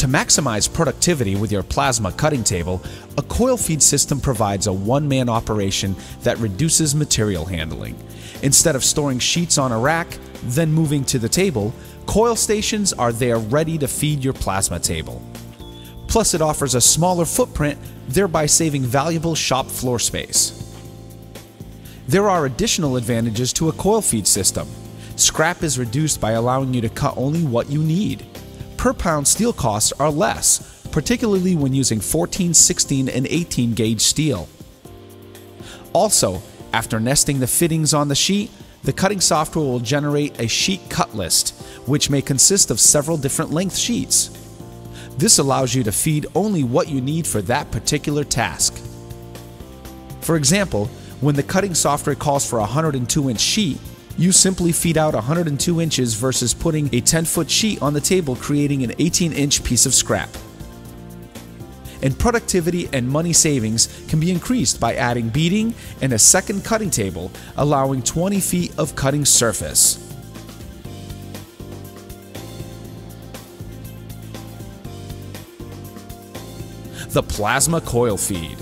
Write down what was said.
To maximize productivity with your plasma cutting table, a coil feed system provides a one man operation that reduces material handling. Instead of storing sheets on a rack, then moving to the table, coil stations are there ready to feed your plasma table. Plus, it offers a smaller footprint, thereby saving valuable shop floor space. There are additional advantages to a coil feed system. Scrap is reduced by allowing you to cut only what you need. Per pound steel costs are less, particularly when using 14, 16, and 18 gauge steel. Also, after nesting the fittings on the sheet, the cutting software will generate a sheet cut list, which may consist of several different length sheets. This allows you to feed only what you need for that particular task. For example, when the cutting software calls for a 102 inch sheet, you simply feed out 102 inches versus putting a 10 foot sheet on the table creating an 18 inch piece of scrap. And productivity and money savings can be increased by adding beading and a second cutting table, allowing 20 feet of cutting surface. The Plasma Coil Feed